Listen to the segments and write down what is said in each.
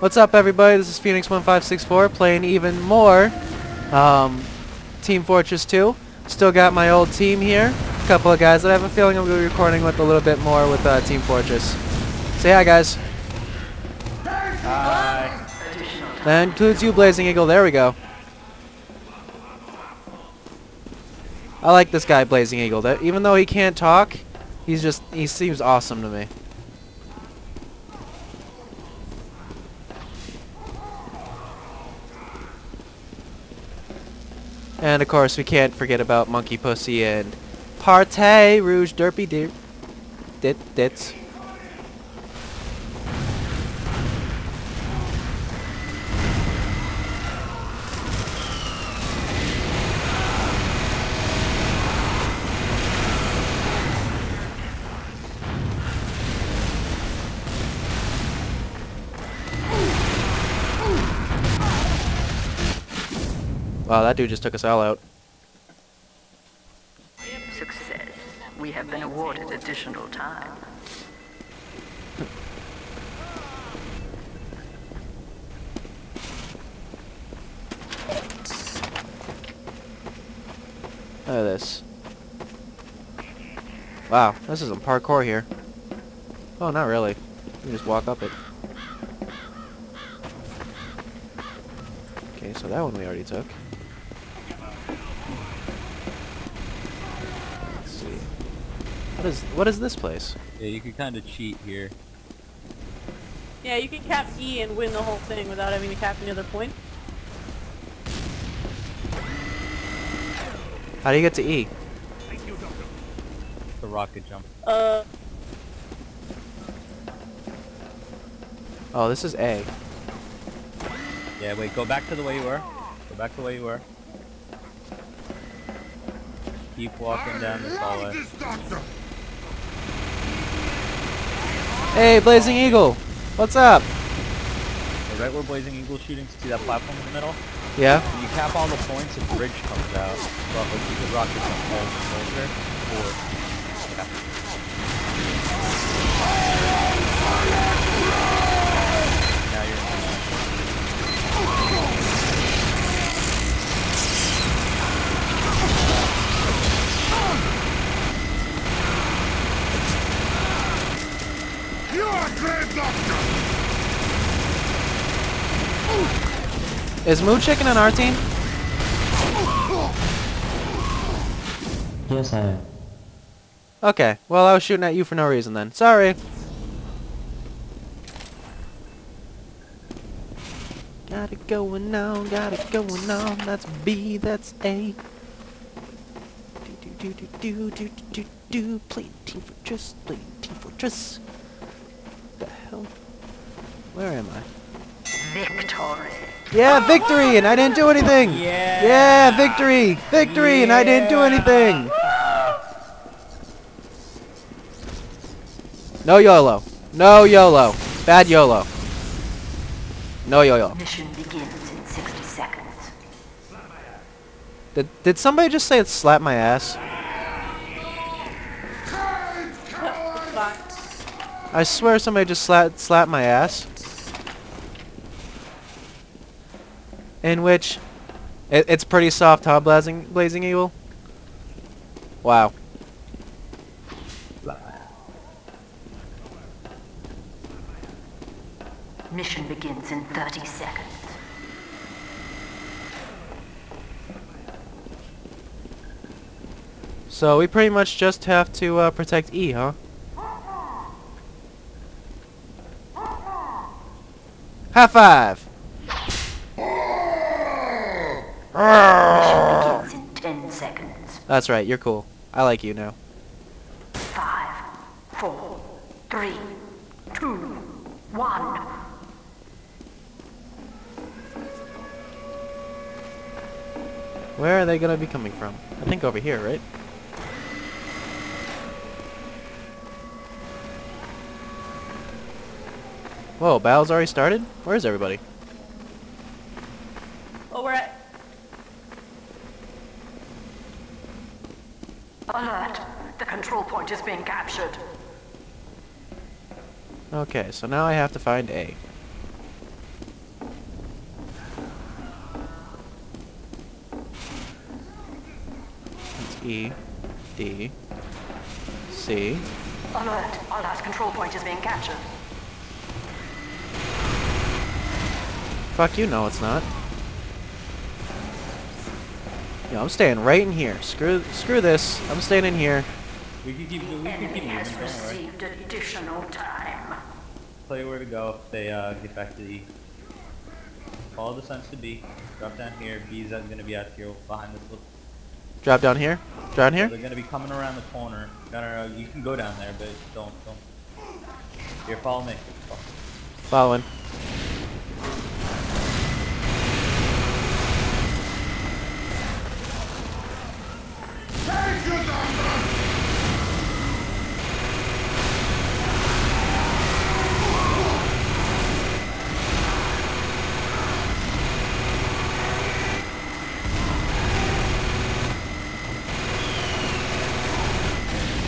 What's up, everybody? This is Phoenix1564 playing even more um, Team Fortress 2. Still got my old team here. A couple of guys that I have a feeling I'm going to be recording with a little bit more with uh, Team Fortress. Say hi, guys. Hi. That includes you, Blazing Eagle. There we go. I like this guy, Blazing Eagle. That even though he can't talk, he's just he seems awesome to me. And of course, we can't forget about Monkey Pussy and Partey Rouge Derpy Deer. Dit Dits. Wow, that dude just took us all out. Success. We have been awarded additional time. Look at this. Wow, this is some parkour here. Oh, not really. You can just walk up it. Okay, so that one we already took. Let's see. What is what is this place? Yeah, you can kind of cheat here. Yeah, you can cap E and win the whole thing without having to cap any other point. How do you get to E? The rocket jump. Uh, Oh, this is A. Yeah, wait, go back to the way you were. Go back to the way you were. Keep walking down this hallway. Hey, Blazing Eagle! What's up? Right where Blazing Eagle's shooting, to see that platform in the middle? Yeah? When you cap all the points, a bridge comes out. Well, like you could rocket all the soldier, or... Yeah. Now you're in position. You are a grave doctor! Is Moo Chicken on our team? Yes, I am. Okay, well I was shooting at you for no reason then. Sorry. Got it going on, got it going on. That's B, that's A. Do do do do do do do do. Play Team Fortress, play Team Fortress. The hell? Where am I? Victory. Yeah, victory, and I didn't do anything. Yeah. Yeah, victory, victory, and I didn't do anything. No YOLO. No YOLO. Bad YOLO. No YOLO. Mission begins in 60 seconds. Did, did somebody just say it? slap my ass? I swear somebody just slap slapped my ass. In which, it, it's pretty soft, huh, Blazing, Blazing Eagle? Wow. Mission begins in 30 seconds. So we pretty much just have to uh, protect E, huh? High five! 10 seconds. That's right, you're cool. I like you now. Five, four, three, two, one. Where are they gonna be coming from? I think over here, right? Whoa, battle's already started? Where's everybody? Oh, we're at. Alert! The control point is being captured. Okay, so now I have to find A. It's E, D, C. Alert! Alert! Control point is being captured. Fuck you, no it's not. Yo, I'm staying right in here. Screw, screw this. I'm staying in here. We can keep, we can Enemy keep moving, has don't worry. received additional time. Tell you where to go if they uh, get back to E. Follow the signs to B. Drop down here. B's are gonna be out here behind this little. Drop down here. Drop down here. They're gonna be coming around the corner. No, no, no. You can go down there, but don't, don't. Here, follow me. Following.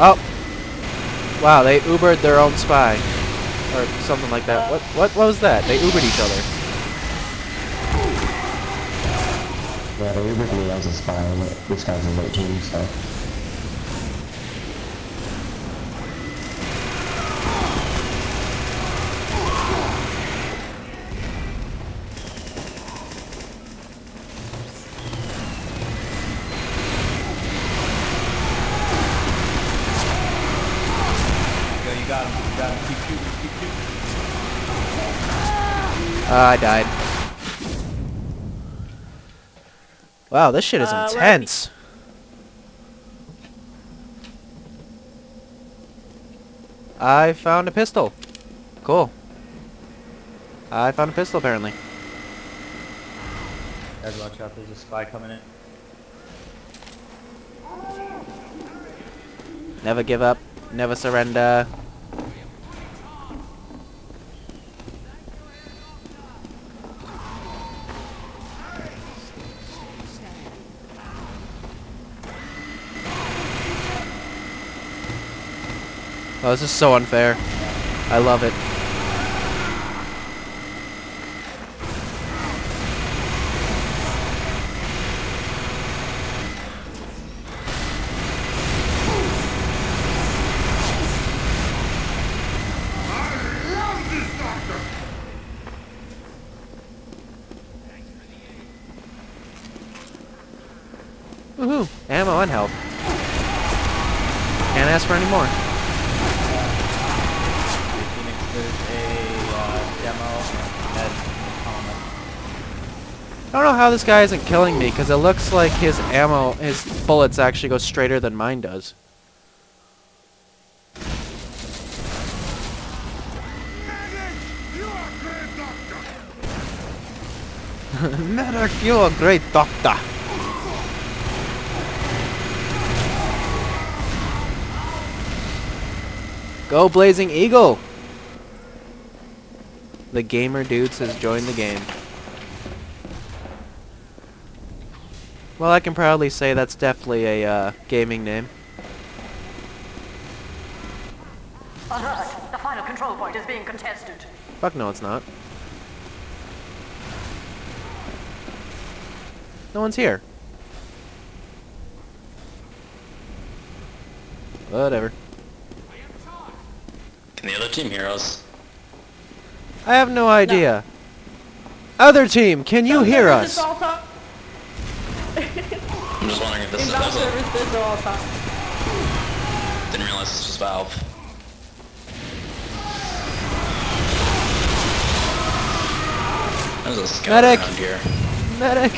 Oh. Wow, they Ubered their own spy. Or something like that. What what what was that? They Ubered each other. Yeah, they Ubered me as a spy, this guy's a late team, so. Go, you got him. You got him. Keep shooting. Keep shooting. Uh, I died. Wow, this shit is Uh, where are we- intense. I found a pistol. Cool. I found a pistol apparently. Guys, watch out. There's a spy coming in. Never give up. Never surrender. Oh, this is so unfair. I love it. Woohoo! Ammo and health. Can't ask for any more. Phoenix, there's a uh, demo at the comic. I don't know how this guy isn't killing me, because it looks like his ammo, his bullets actually go straighter than mine does. You are great doctor! Medic, you're a great doctor. Go Blazing Eagle! The gamer dudes has joined the game. Well, I can proudly say that's definitely a uh, gaming name. Alert! The final control point is being contested. Fuck no, it's not. No one's here. Whatever. Can the other team hear us? I have no idea. Other team, can you hear Service us? all talk- I'm just wondering if this is Inbound service is all talk. didn't realize this was Valve. There's a scout Medic! around here. Medic!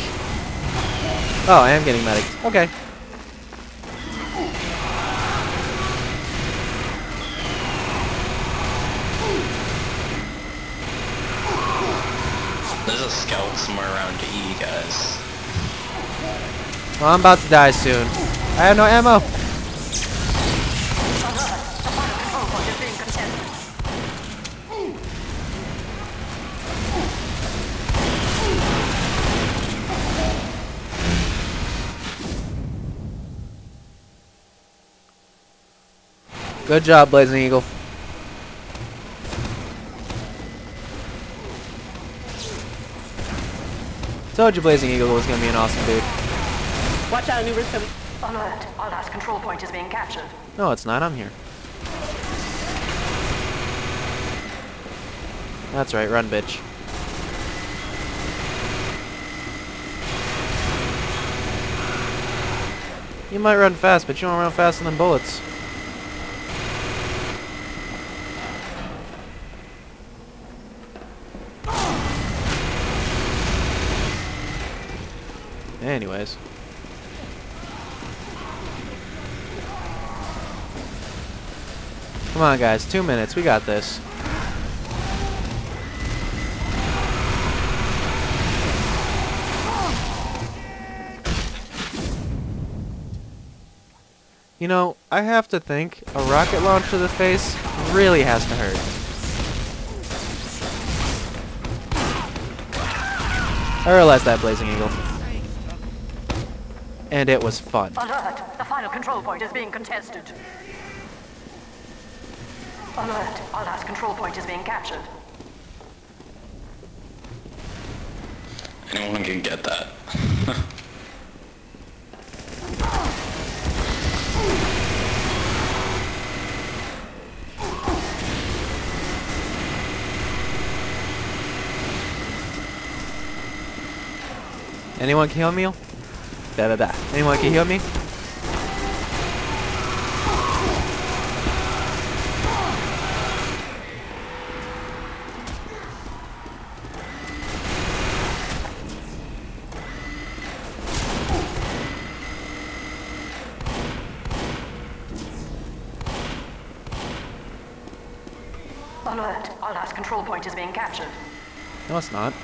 Oh, I am getting medic. Okay. There's a scout somewhere around E, guys. Well, I'm about to die soon. I have no ammo. Good job, Blazing Eagle. Told you Blazing Eagle was gonna be an awesome dude. Watch out, Uber's coming. Alert! Our last control point is being captured. No, it's not. I'm here. That's right. Run, bitch. You might run fast, but you don't run faster than bullets. Anyways. Come on, guys. Two minutes. We got this. You know, I have to think a rocket launch to the face really has to hurt. I realized that, Blazing Eagle. And it was fun. Alert! The final control point is being contested. Alert! Our last control point is being captured. Anyone can get that. Anyone can heal me? Da da da. Anyone can heal me? Alert! Our last control point is being captured. No, it's not.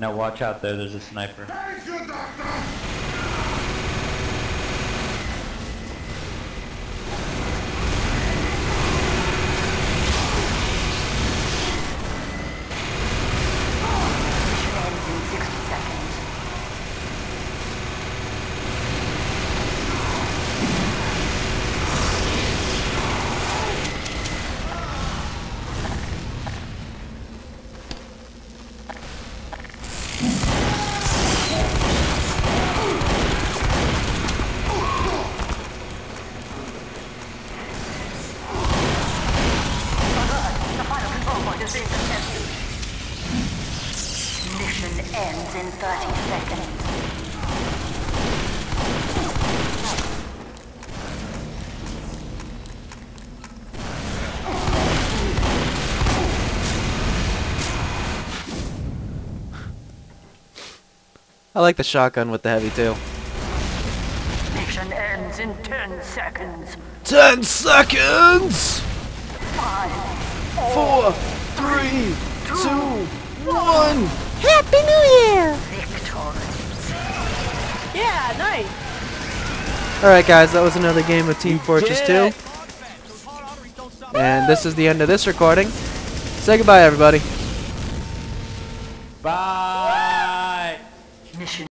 And now watch out there, there's a sniper. Control point is. Mission ends in 30 seconds. I like the shotgun with the heavy too. Mission ends in 10 seconds. Ten seconds! Five, Four, three, two, one. Happy New Year! victory. Yeah, nice. Alright guys, that was another game of Team Fortress 2. And this is the end of this recording. Say goodbye everybody. Bye!